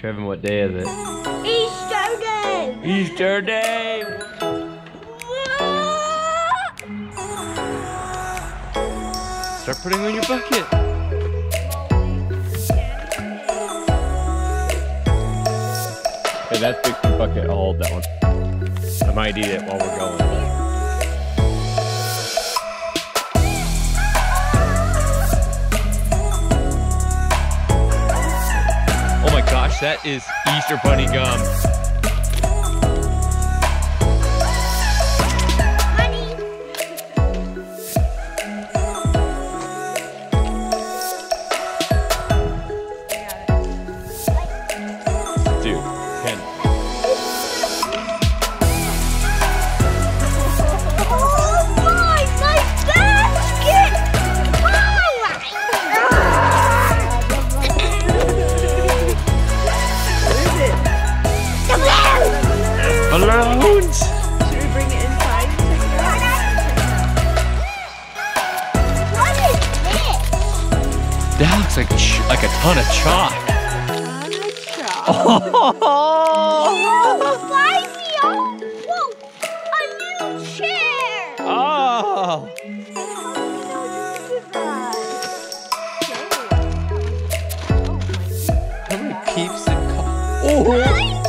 Trevin, what day is it? Easter Day! Easter Day! Start putting on your bucket. Hey, that's big bucket. I'll hold that one. I might eat it while we're going. That is Easter Bunny gum. Dude, That looks like ch- like a ton of chalk. Oh, five Whoa! A new chair! Oh! How many peeps and Oh!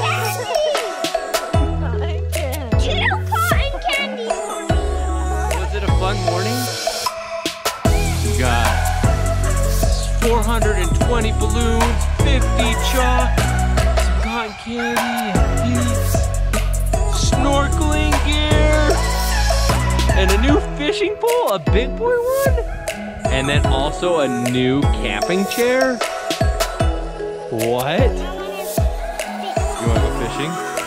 420 balloons, 50 chalk, some cotton candy and beads, snorkeling gear, and a new fishing pole, a big boy one, and then also a new camping chair. What? You wanna go fishing?